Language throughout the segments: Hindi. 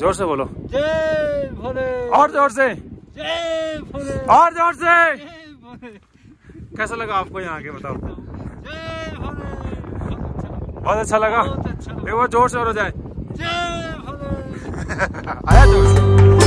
ज़ोर से बोलो। जय भोले। और ज़ोर से। जय भोले। और ज़ोर से। जय भोले। कैसा लगा आपको यहाँ के बताओ? जय भोले। बहुत अच्छा लगा। बहुत अच्छा लगा। देखो ज़ोर से और हो जाए। जय भोले। आया ज़ोर से।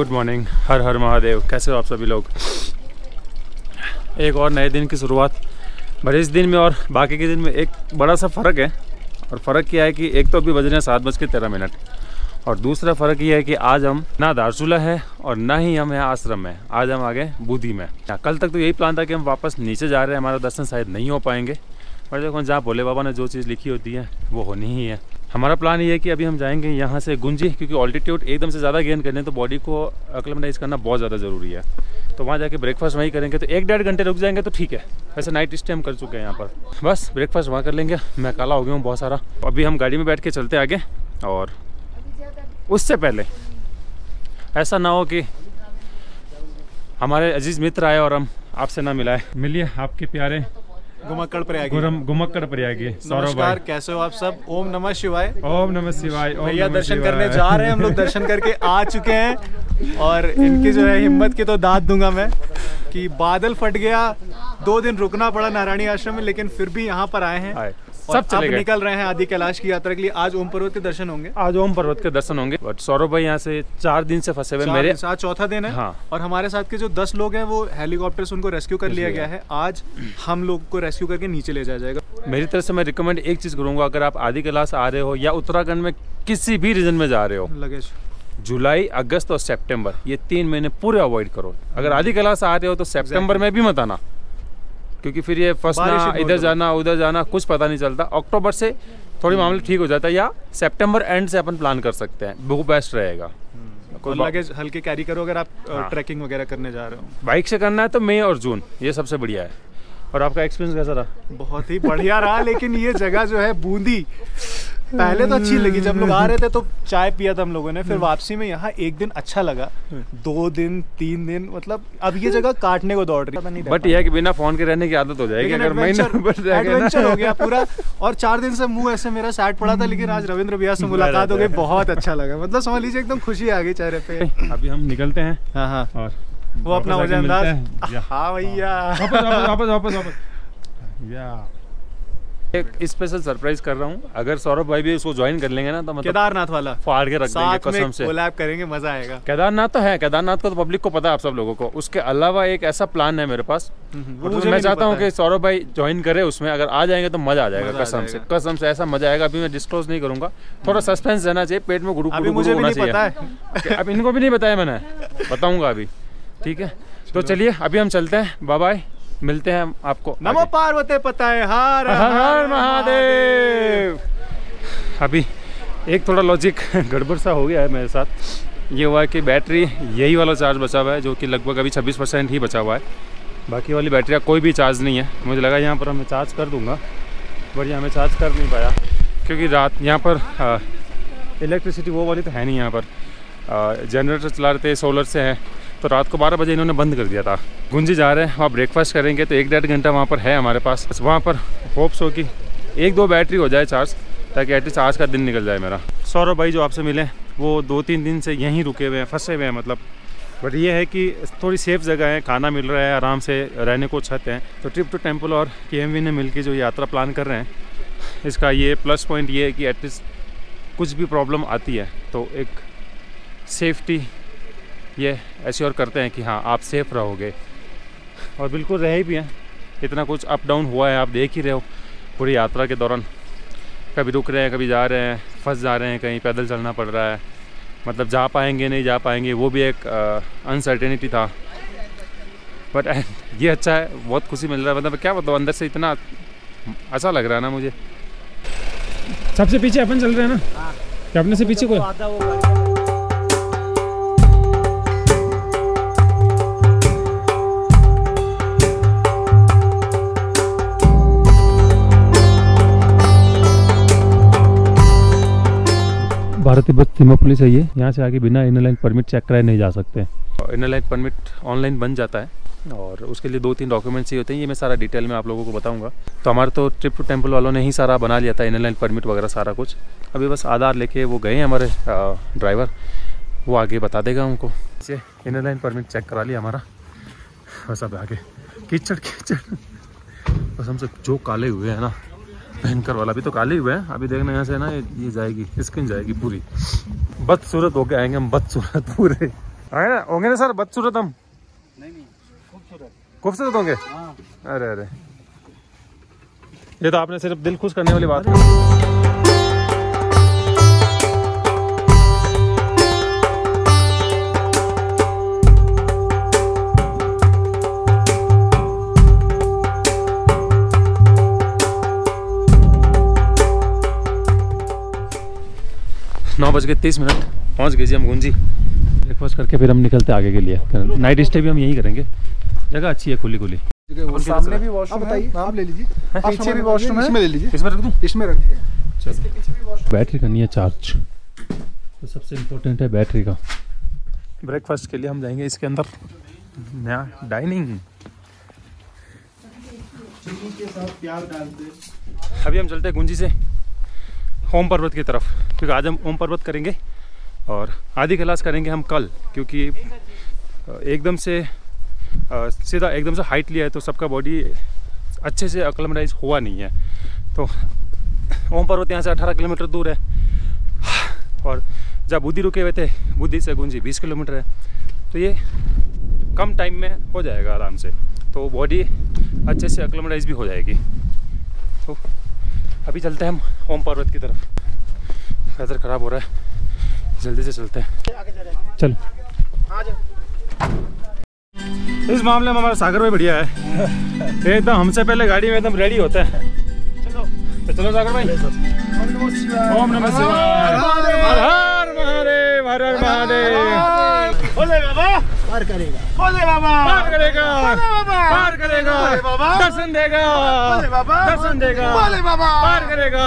गुड मॉर्निंग हर हर महादेव। कैसे हो आप सभी लोग? एक और नए दिन की शुरुआत। भले इस दिन में और बाकी के दिन में एक बड़ा सा फ़र्क है, और फ़र्क क्या है कि एक तो अभी बज रहे हैं सात बज के तेरह मिनट, और दूसरा फ़र्क ये है कि आज हम ना दारचूला है और ना ही हम यहाँ आश्रम में आज हम आ गए बूदी में कल तक तो यही प्लान था कि हम वापस नीचे जा रहे हैं, हमारा दर्शन शायद नहीं हो पाएँगे। पर देखो, जहाँ भोले बाबा ने जो चीज़ लिखी होती है, वो होनी ही है। हमारा प्लान ये है कि अभी हम जाएँगे यहाँ से गुंजी, क्योंकि ऑल्टीट्यूड एकदम से ज़्यादा गेन करने तो बॉडी को अक्लमटाइज करना बहुत ज़्यादा ज़रूरी है। तो वहाँ जाके ब्रेकफास्ट वहीं करेंगे तो एक डेढ़ घंटे रुक जाएँगे तो ठीक है। वैसे नाइट स्टे हम कर चुके हैं यहाँ पर। बस ब्रेकफास्ट वहाँ कर लेंगे। मैं काला हो गया हूँ बहुत सारा। अभी हम गाड़ी में बैठ के चलते आगे, और उससे पहले ऐसा ना हो कि हमारे अज़ीज़ मित्र आए और हम आपसे ना मिलाए। मिलिए आपके प्यारे घुमक्कड़ प्रयागी। गुरम गुमक्कड़ प्रयागी नमस्कार कैसे हो आप सब? ओम नमः शिवाय। ओम नमः शिवाय भैया दर्शन। करने जा रहे हैं हम लोग दर्शन करके आ चुके हैं। और इनकी जो है हिम्मत की तो दाद दूँगा मैं कि बादल फट गया दो दिन रुकना पड़ा नारायणी आश्रम में लेकिन फिर भी यहाँ पर आए हैं। सब चले गए। निकल रहे हैं आदि कैलाश की यात्रा के लिए। आज ओम पर्वत के दर्शन होंगे। आज ओम पर्वत के दर्शन होंगे। बट सौरभ भाई यहाँ से चार दिन से फंसे हुए मेरे। दिन से आज चौथा दिन है। हाँ। और हमारे साथ के जो दस लोग हैं वो हेलीकॉप्टर से उनको रेस्क्यू कर लिया गया है। आज हम लोग को रेस्क्यू करके नीचे ले जाया जाएगा। मेरी तरफ़ से मैं रिकमेंड एक चीज़ करूँगा अगर आप आदि कैलाश आ रहे हो या उत्तराखंड में किसी भी रीजन में जा रहे हो लगेज। जुलाई अगस्त और सितंबर ये तीन महीने पूरे अवॉइड करो। अगर आदि कैलाश आ रहे हो तो सितंबर में भी मत आना। क्योंकि फिर ये फ़र्स्ट फंसना इधर जाना उधर जाना कुछ पता नहीं चलता। अक्टूबर से थोड़ी मामले ठीक हो जाता है या सेप्टेम्बर एंड से अपन प्लान कर सकते हैं। बहुत बेस्ट रहेगा। लगेज हल्के कैरी करो अगर आप हाँ। ट्रैकिंग वगैरह करने जा रहे हो। बाइक से करना है तो मई और जून ये सबसे बढ़िया है। और आपका एक्सपीरियंस कैसा रहा? बहुत ही बढ़िया रहा लेकिन ये जगह जो है बूंदी। पहले तो अच्छी लगी जब लोग आ रहे थे तो चाय पिया था हम लोगों ने फिर वापसी में यहाँ एक दिन अच्छा लगा। दो दिन तीन दिन मतलब अब ये जगह काटने को दौड़ रही है। बट यह कि बिना फ़ोन के रहने की आदत हो जाएगी अगर महीना एडवेंचर हो गया पूरा। और चार दिन से मुँह ऐसे मेरा सैड पड़ा था लेकिन आज रविंद्र भैया से मुलाकात हो गई बहुत अच्छा लगा। मतलब समझ लीजिए एकदम खुशी आ गई चेहरे पे। अभी हम निकलते हैं हाँ हाँ। और वो अपना हो जाए अंदाज हाँ। भैया। वापस वापस वापस वापस। या। एक स्पेशल सरप्राइज़ कर रहा हूँ। अगर सौरभ भाई भी उसको ज्वाइन कर लेंगे ना तो मतलब केदारनाथ वाला। फाड़ के रख देंगे साथ में कसम से। कोलैब करेंगे मज़ा आएगा। केदारनाथ तो है केदारनाथ का तो पब्लिक को पता है आप सब लोगों को। उसके अलावा एक ऐसा प्लान है मेरे पास। और मुझे मैं चाहता हूँ कि सौरभ भाई ज्वाइन करे उसमें। अगर आ जाएँगे तो मज़ा आ जाएगा कसम से। कसम से ऐसा मज़ा आएगा। अभी मैं डिस्क्लोज नहीं करूँगा। थोड़ा सस्पेंस रहना चाहिए पेट में गुड़ू गुड़ू मुझे होना चाहिए। अब इनको भी नहीं बताया मैंने। बताऊँगा अभी। ठीक है? तो चलिए अभी हम चलते हैं। बाय बाय मिलते हैं आपको नमो। पार्वते पता है हर हर महादेव। अभी एक थोड़ा लॉजिक गड़बड़ सा हो गया है मेरे साथ। ये हुआ है कि बैटरी यही वाला चार्ज बचा हुआ है जो कि लगभग अभी 26 परसेंट ही बचा हुआ है। बाकी वाली बैटरी का कोई भी चार्ज नहीं है। मुझे लगा यहाँ पर मैं चार्ज कर दूँगा बट यहाँ मैं चार्ज कर नहीं पाया। क्योंकि रात यहाँ पर इलेक्ट्रिसिटी वो वाली तो है नहीं यहाँ पर। जनरेटर चला रहे थे सोलर से है। तो रात को 12 बजे इन्होंने बंद कर दिया था। गुंजी जा रहे हैं, वहाँ ब्रेकफास्ट करेंगे तो एक डेढ़ घंटा वहाँ पर है हमारे पास। बस वहाँ पर होप्स हो कि एक दो बैटरी हो जाए चार्ज ताकि एटलीस्ट आज का दिन निकल जाए मेरा। सौरभ भाई जो आपसे मिले, वो दो तीन दिन से यहीं रुके हुए हैं, फंसे हुए हैं मतलब। बट ये है कि थोड़ी सेफ़ जगह है, खाना मिल रहा है, आराम से रहने को छत है। तो ट्रिप टू टेंपल और के एम ने मिल जो यात्रा प्लान कर रहे हैं, इसका ये प्लस पॉइंट ये है कि एटलीस्ट कुछ भी प्रॉब्लम आती है तो एक सेफ्टी ये एश्योर करते हैं कि हाँ आप सेफ़ रहोगे। और बिल्कुल रहे भी हैं। इतना कुछ अप डाउन हुआ है आप देख ही रहे हो। पूरी यात्रा के दौरान कभी रुक रहे हैं कभी जा रहे हैं फंस जा रहे हैं कहीं पैदल चलना पड़ रहा है। मतलब जा पाएँगे नहीं जा पाएँगे वो भी एक अनसर्टेनिटी था। बट ये अच्छा है बहुत खुशी मिल रहा है। मतलब क्या बताओ अंदर से इतना अच्छा लग रहा है ना मुझे। सबसे पीछे अपन चल रहे हैं ना? क्या अपने से पीछे कोई? भारत तिब्बत सीमा पुलिस है ये। यहाँ से आगे बिना इनर लाइन परमिट चेक कराए नहीं जा सकते। इनर लाइन परमिट ऑनलाइन बन जाता है और उसके लिए दो तीन डॉक्यूमेंट्स ही होते हैं, ये मैं सारा डिटेल में आप लोगों को बताऊँगा। तो हमारे तो ट्रिप टू टेंपल वालों ने ही सारा बना लिया था इनर लाइन परमिट वगैरह सारा कुछ। अभी बस आधार लेके वो गए हमारे ड्राइवर वो आगे बता देगा उनको इनर लाइन परमिट चेक करा लिया हमारा। बस अब आगे। कीचड़ कीचड़। बस हमसे जो काले हुए हैं ना भयंकर वाला अभी तो काले हुआ है। अभी देखना यहाँ से ना ये, ये जाएगी स्किन जाएगी पूरी। बदसूरत होके आएँगे हम बदसूरत पूरे। आए ना होंगे ना सर बदसूरत हम? नहीं नहीं खूबसूरत। खूबसूरत होंगे? हाँ। अरे अरे। ये तो आपने सिर्फ़ दिल खुश करने वाली बात की नौ बज के तीस मिनट। पहुँच गए जी हम गुंजी। ब्रेकफास्ट करके फिर हम निकलते आगे के लिए। नाइट स्टे भी हम यहीं करेंगे। जगह अच्छी है खुली खुली सामने भी वॉशरूम है आप ले लीजिए। पीछे भी वॉशरूम है? इसमें ले लीजिए इसमें रख दूँ? इसमें रख दीजिए बैटरी करनी है। चार्ज तो सबसे इम्पोर्टेंट है बैटरी का। ब्रेकफास्ट के लिए हम जाएँगे इसके अंदर। नया डाइनिंग अभी हम चलते हैं गुंजी से। ओम पर्वत की तरफ़, क्योंकि आज हम ओम पर्वत करेंगे और आधी क्लास करेंगे हम कल, क्योंकि एकदम से सीधा एकदम से हाइट लिया है तो सबका बॉडी अच्छे से अक्लमराइज हुआ नहीं है। तो ओम पर्वत यहाँ से 18 किलोमीटर दूर है। और जब बुद्धि रुके हुए थे, बुद्धि से गुंजी 20 किलोमीटर है तो ये कम टाइम में हो जाएगा आराम से तो बॉडी अच्छे से अक्लमराइज भी हो जाएगी। तो अभी चलते हैं हम। ओम पर्वत की तरफ़। वेदर ख़राब हो रहा है। जल्दी से चलते हैं। चलो। इस मामले में हमारा सागर भाई बढ़िया है। एकदम हमसे पहले गाड़ी में एकदम रेडी होता है। चलो। तो चलो सागर भाई। ओम नमः शिवाय। हर हर महादेव। हर हर महादेव। बाबा। पार करेगा बोले बाबा पार करेगा बाबा। पार करेगा बोले बाबा। दर्शन देगा बोले बाबा। दर्शन देगा बोले बाबा। पार करेगा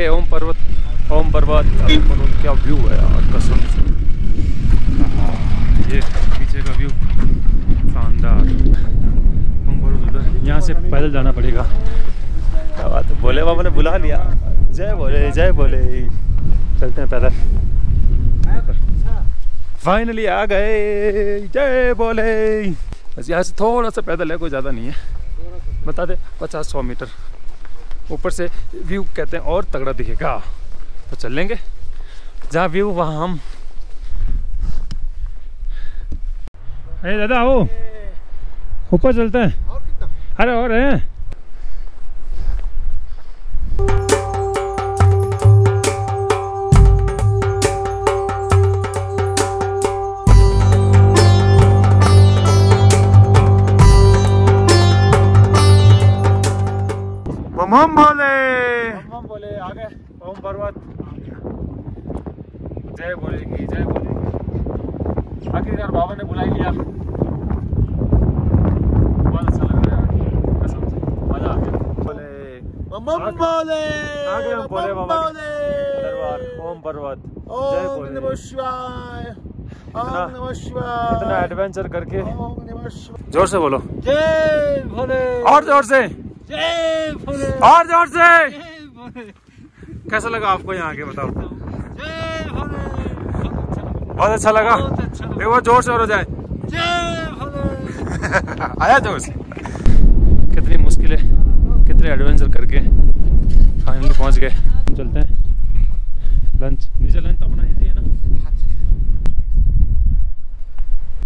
गए ओम पर्वत ओम पर्वत। पर्वत क्या व्यू है यार कसम से। ये पीछे का व्यू शानदार। ओम पर्वत उधर। यहाँ से पैदल जाना पड़ेगा। क्या बात है? बोले बाबा ने बुला लिया। जय बोले जय बोले चलते हैं पैदल। फाइनली आ गए। जय बोले बस यहाँ से थोड़ा सा पैदल है कोई ज़्यादा नहीं है। बता दे पचास सौ मीटर। ऊपर से व्यू कहते हैं और तगड़ा दिखेगा। तो चल लेंगे। जहाँ व्यू वहाँ हम। अरे दादा आओ। ऊपर चलते हैं। अरे और है। नमः शिवाय। इतना- एडवेंचर करके। ज़ोर से बोलो। जय भोले। और ज़ोर से। जय भोले। और ज़ोर से। जय भोले। कैसा लगा आपको यहाँ आके बताओ? जय भोले। बहुत अच्छा लगा। अच्छा एक बार ज़ोर से और हो जाए। जय भोले। आया ज़ोर से। कितनी मुश्किलें कितने एडवेंचर करके। फाइनली पहुँच गए। हम चलते हैं लंच नीचे लंच तो अपना हिंदी है ना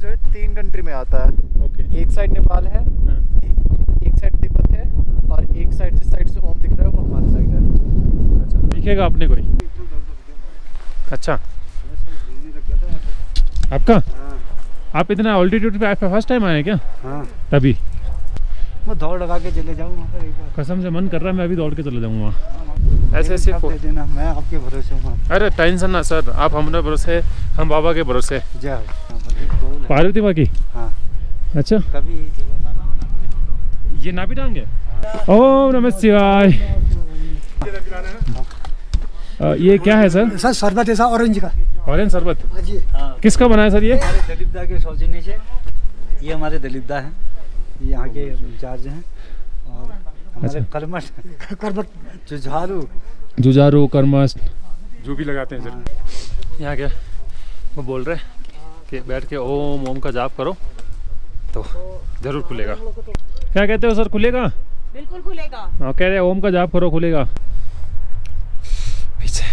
जो है तीन कंट्री में आता है ओके एक साइड नेपाल है एक साइड तिब्बत है और एक साइड जिस साइड से ओम दिख रहा है वो हमारी साइड है। अच्छा दिखेगा अपने कोई? अच्छा। आपका? आप इतना ऑल्टीट्यूड पे फ़र्स्ट टाइम आए हैं क्या? हाँ। तभी। मैं दौड़ लगा के चले जाऊँ वहाँ पर एक बार। कसम से मन कर रहा है मैं अभी दौड़ के चले जाऊँगा वहाँ। ऐसे ऐसे देना मैं आपके भरोसे हूँ। अरे टेंशन ना सर। आप हमारे भरोसे हम बाबा के भरोसे जय हो। हाँ, है। पार्वती माँ की? हाँ अच्छा। कभी इस जगह का नाम ना ये नापी टांग है। ओम नमः शिवाय। ये क्या है सर? सर शरबत ऐसा ऑरेंज का। ऑरेंज शरबत। हाँ हाँ। किसका बनाया सर ये? हमारे दलितदा के सौजन्य से ये हमारे दलितदा हैं। ये यहाँ के इंचार्ज हैं। और हमारे अच्छा। जुझारू। जुझारू कर्मस्ट जो भी लगाते हैं सर। यहाँ क्या? वो बोल रहे कि बैठ के ओम ओम का जाप करो। तो ज़रूर खुलेगा। क्या कहते हो सर खुलेगा? बिल्कुल खुलेगा। हाँ कह रहे ओम का जाप करो खुलेगा। पीछे।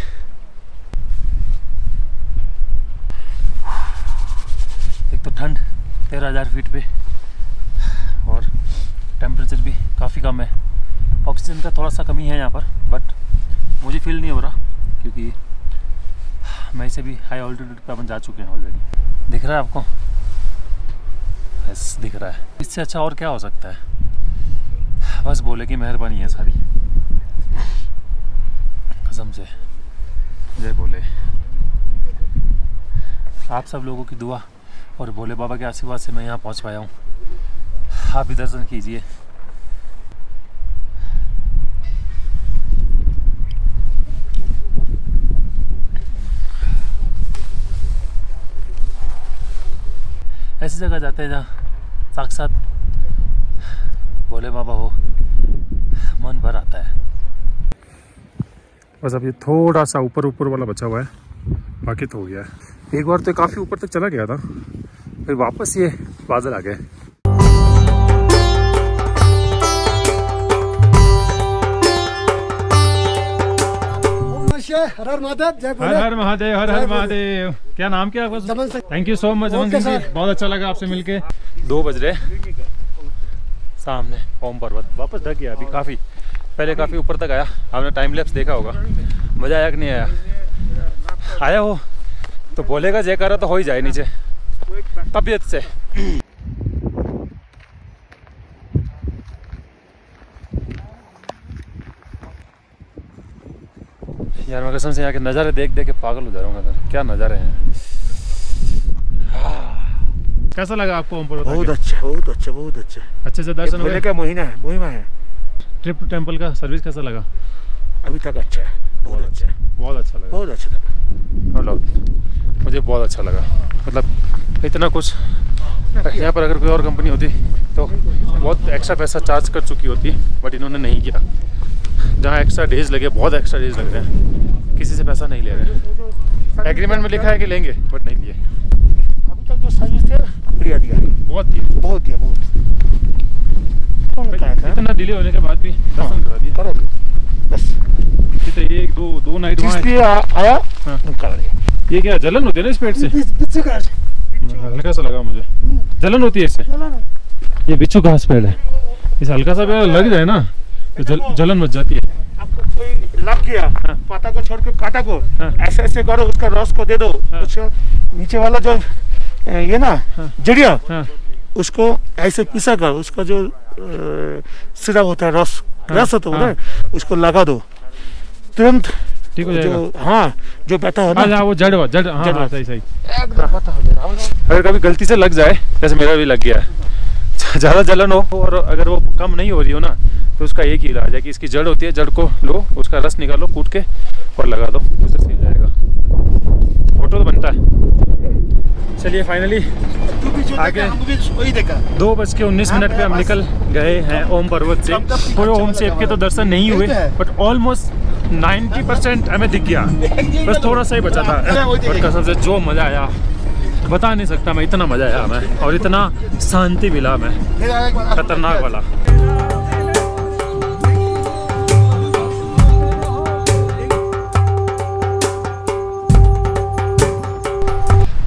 एक तो ठंड तेरह हज़ार फीट पे और टेम्परेचर भी काफ़ी कम है। ऑक्सीजन का थोड़ा सा कमी है यहाँ पर बट मुझे फील नहीं हो रहा क्योंकि मैं इसे भी हाई ऑल्टीट्यूड पे अपन जा चुके हैं ऑलरेडी दिख रहा है आपको? दिख रहा है। इससे अच्छा और क्या हो सकता है? बस बोले की मेहरबानी है सारी। कसम से। जय बोले। आप सब लोगों की दुआ और भोले बाबा के आशीर्वाद से मैं यहाँ पहुँच पाया हूँ। आप भी दर्शन कीजिए। ऐसी जगह जाते हैं जहाँ साक्षात भोले बाबा हो, मन भर आता है। बस अब ये थोड़ा सा ऊपर ऊपर वाला बचा हुआ है, बाकी तो हो गया है। एक बार तो काफ़ी ऊपर तक चला गया था, फिर वापस ये बादल आ गए। ओम हर हर महादेव जय हर हर महादेव हर हर महादेव। क्या नाम क्या है thank you so much okay Singh ji. बहुत अच्छा लगा आपसे मिलके। दो बज रहे सामने ओम पर्वत। वापस ढक गया अभी काफ़ी। पहले काफ़ी ऊपर तक आया। आपने टाइम लैप्स देखा होगा। मज़ा आया कि नहीं आया? आया हो? तो बोलेगा जयकारा तो हो ही जाए नीचे। तबीयत से। यार मैं कसम से यहाँ के नज़ारे देख देख के पागल हो जा रहा हूँ मैं तो। क्या नज़ारे हैं? कैसा लगा आपको ओम पर्वत बहुत अच्छा बहुत अच्छा बहुत अच्छा। अच्छे से दर्शन हुए? का महीना है महिमा है। ट्रिप टेंपल का सर्विस कैसा लगा? अभी तक अच्छा है बहुत अच्छा बहुत अच्छा लगा। बहुत अच्छा लगा। मतलब मुझे बहुत अच्छा लगा। मतलब इतना कुछ यहाँ पर अगर कोई और कंपनी होती तो बहुत एक्स्ट्रा पैसा चार्ज कर चुकी होती बट इन्होंने नहीं किया। जहाँ एक्स्ट्रा डेज़ लगे बहुत एक्स्ट्रा डेज़ लग रहे हैं। किसी से पैसा नहीं ले रहे। एग्रीमेंट में लिखा है कि लेंगे बट नहीं लिए। अभी तक जो सर्विस थे बढ़िया दिया। बहुत दिए बहुत दिया बहुत। इतना डिले होने के बाद भी दर्शन करा दिया। करा दिया बस कितने एक दो दो नाइट वहाँ आया? हाँ। करा दिया। ये क्या जलन होती है ना इस पेट से? हल्का सा लगा मुझे। जलन होती है इससे। ये बिच्छू घास पेड़ है। इस हल्का सा पेड़ लग जाए ना। तो जल, जलन मच जाती है। आपको कोई लग गया पत्ता को छोड़ के काटा को हाँ। ऐसे ऐसे करो उसका रस को दे दो। हाँ। उसका नीचे वाला जो ये ना हाँ। जड़िया हाँ। उसको ऐसे पिसा कर उसका जो सिरा होता है रस हाँ, रस होता है हाँ। उसको लगा दो। तुरंत ठीक हो जो जाएगा हाँ जो बैठा है हाँ ना। हाँ वो जड़ जड़ हाँ हाँ सही सही। एकदम पता हो जाएगा अगर कभी गलती से लग जाए जैसे मेरा भी लग गया ज़्यादा जलन हो और अगर वो कम नहीं हो रही हो ना तो उसका एक ही इलाज है कि इसकी जड़ होती है, जड़ को लो, उसका रस निकालो, कूट के और लगा दो, उससे सील जाएगा। फ़ोटो तो बनता है। चलिए फाइनली आगे। दो बज के उन्नीस मिनट पे हम निकल गए हैं ओम पर्वत से। पूरे ओम सेब के तो दर्शन नहीं हुए बट ऑलमोस्ट 90 परसेंट हमें दिख गया। बस थोड़ा सा ही बचा था। और कसम से जो मज़ा आया, बता नहीं सकता मैं, इतना मज़ा आया हमें, और इतना शांति मिला हमें। खतरनाक वाला।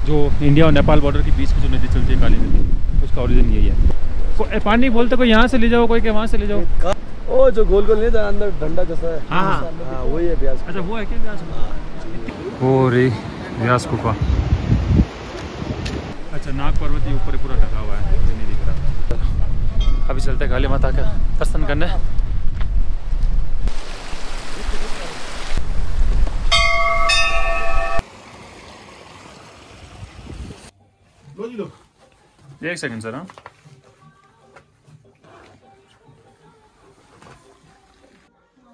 जो इंडिया और नेपाल बॉर्डर के बीच की जो नदी चलती है काली नदी उसका ओरिजिन यही है। को, पानी बोलते तो कोई यहाँ से ले जाओ कोई वहाँ से ले जाओ। ओ जो गोल गोल नहीं था अंदर डंडा जैसा है। हाँ हाँ।, हाँ वही है ब्यास अच्छा वो है क्या ब्यास वो रे ब्यास कुपा अच्छा नाग पर्वत ऊपर पूरा ढका हुआ है नहीं दिख रहा। अभी चलते काली माता का दर्शन करने। एक सेकंड सर हाँ।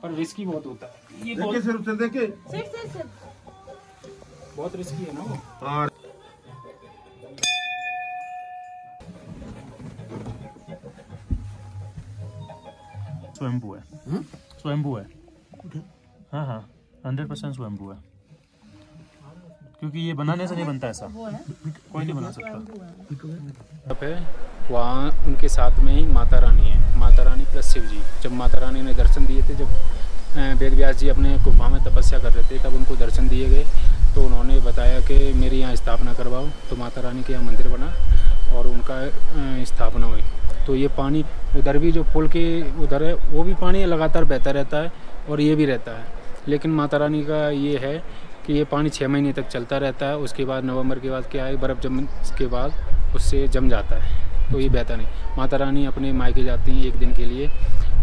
पर रिस्की बहुत होता है। ये बहुत सिर्फ़ से देखे बहुत रिस्की है ना वो। स्वयंभू है। स्वयंभू है। हाँ हाँ। हंड्रेड परसेंट स्वयंभू है। क्योंकि ये बनाने से नहीं बनता ऐसा। कोई नहीं बना सकता। पे वहाँ उनके साथ में ही माता रानी है। माता रानी प्लस शिव जी। जब माता रानी ने दर्शन दिए थे जब वेद व्यास जी अपने गुफा में तपस्या कर रहे थे तब उनको दर्शन दिए गए। तो उन्होंने बताया कि मेरी यहाँ स्थापना करवाओ। तो माता रानी के यहाँ मंदिर बना और उनका स्थापना हुई। तो ये पानी उधर भी जो पुल के उधर है वो भी पानी लगातार बहता रहता है और ये भी रहता है। लेकिन माता रानी का ये है कि ये पानी छः महीने तक चलता रहता है, उसके बाद नवंबर के बाद क्या है, बर्फ़ जम के बाद उससे जम जाता है तो ये बेहतर नहीं। माता रानी अपने मायके जाती हैं एक दिन के लिए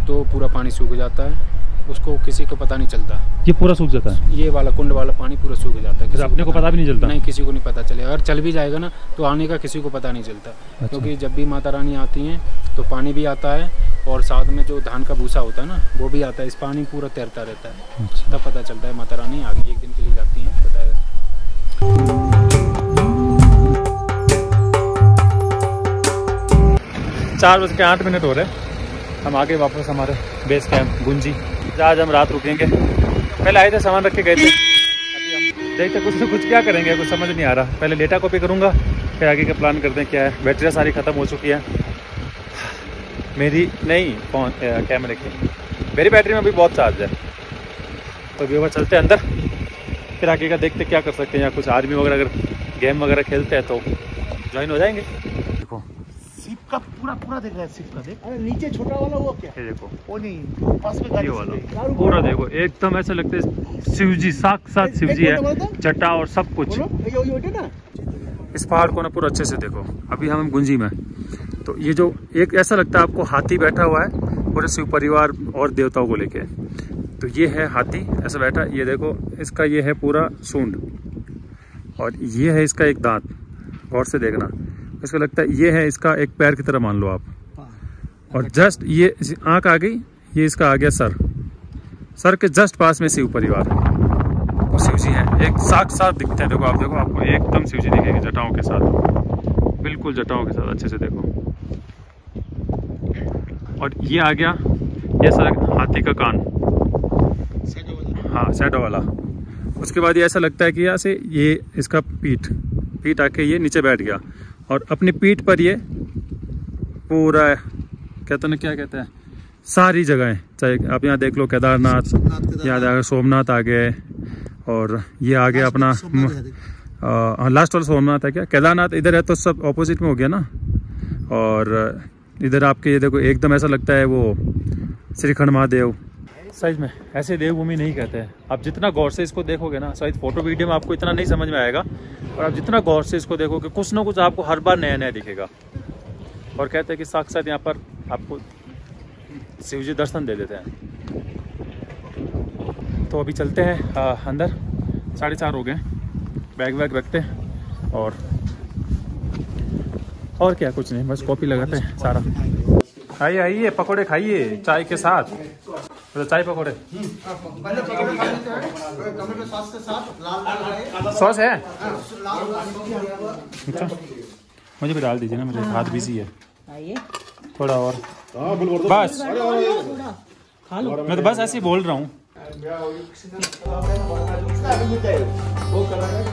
तो पूरा पानी सूख जाता है। उसको किसी को पता नहीं चलता। ये पूरा सूख जाता है? ये वाला कुंड वाला पानी पूरा सूख जाता है। किसी अपने को पता भी नहीं चलता? नहीं किसी को नहीं पता चलेगा अगर चल भी जाएगा ना तो आने का किसी को पता नहीं चलता। क्योंकि जब भी माता रानी आती हैं तो पानी भी आता है और साथ में जो धान का भूसा होता है ना वो भी आता है। इस पानी पूरा तैरता रहता है। तब पता चलता है माता रानी आगे एक दिन के लिए जाती हैं बताया चार बज के आठ मिनट हो रहे। हम आगे वापस हमारे बेस कैंप गुंजी। जहाँ आज हम रात रुकेंगे पहले आए थे, सामान रख के गए थे। अभी हम देखते कुछ ना कुछ क्या करेंगे, कुछ समझ नहीं आ रहा। पहले डेटा कॉपी करूँगा, फिर आगे का प्लान करते हैं क्या है। बैटरियाँ सारी ख़त्म हो चुकी है। मेरी नहीं फ़ोन कैमरे की। मेरी बैटरी में अभी बहुत चार्ज है। तो अभी वो चलते हैं अंदर। फिर आगे का देखते क्या कर सकते हैं, या कुछ आर्मी वगैरह, अगर गेम वगैरह खेलते हैं तो ज्वाइन हो जाएँगे। का पूरा पूरा देख रहा है सिप का देख। अरे नीचे छोटा वाला वो क्या? ये देखो। वो नहीं पास में गाड़ी वाला। पूरा देखो एकदम ऐसा लगता है शिव जी साक्षात शिव जी है जटा और सब कुछ। यो यो यो ना। इस पहाड़ को ना पूरा अच्छे से देखो। अभी हम गुंजी में तो ये जो एक ऐसा लगता है आपको हाथी बैठा हुआ है पूरे शिव परिवार और देवताओं को लेके। तो ये है हाथी ऐसा बैठा ये देखो इसका ये है पूरा सूंड। और ये है इसका एक दांत। गौर से देखना। इसका लगता है, ये है इसका एक पैर की तरह मान लो आप। और जस्ट ये आँख आ गई, ये इसका आ गया सर। सर के जस्ट पास में शिव परिवार और शिव जी हैं, एक साक्षात दिखते हैं। देखो आप, देखो आपको एकदम शिव जी दिखेंगे जटाओं के साथ। बिल्कुल जटाओं के साथ, अच्छे से देखो। और ये आ गया, ये सर हाथी का कान। हाँ शैडो वाला। उसके बाद ये ऐसा लगता है कि यहाँ से ये इसका पीठ पीठ आके ये नीचे बैठ गया। और अपनी पीठ पर ये पूरा कहते ना क्या कहते हैं? सारी जगहें चाहे आप यहाँ देख लो केदारनाथ यहाँ जाकर सोमनाथ आ गए और ये आ गया अपना लास्ट वाला सोमनाथ है क्या? केदारनाथ इधर है तो सब ऑपोजिट में हो गया ना? और इधर आपके ये देखो एकदम ऐसा लगता है वो श्रीखंड महादेव। सच में ऐसे देवभूमि नहीं कहते हैं। आप जितना गौर से इसको देखोगे ना शायद फ़ोटो वीडियो में आपको इतना नहीं समझ में आएगा और आप जितना गौर से इसको देखोगे कुछ ना कुछ आपको हर बार नया नया दिखेगा। और कहते हैं कि साक्षात यहाँ पर आपको शिव जी दर्शन दे देते हैं। तो अभी चलते हैं आ, अंदर। साढ़े चार हो गए बैग वैग रखते हैं और और क्या कुछ नहीं बस कॉपी लगाते हैं सारा। आइए आइए पकोड़े खाइए चाय के साथ। चाय पकोड़े। सॉस है? अच्छा। मुझे भी डाल दीजिए ना मेरे हाथ बिज़ी है। थोड़ा और। बस। मैं तो बस ऐसे ही बोल रहा हूँ। वो कर रहा है।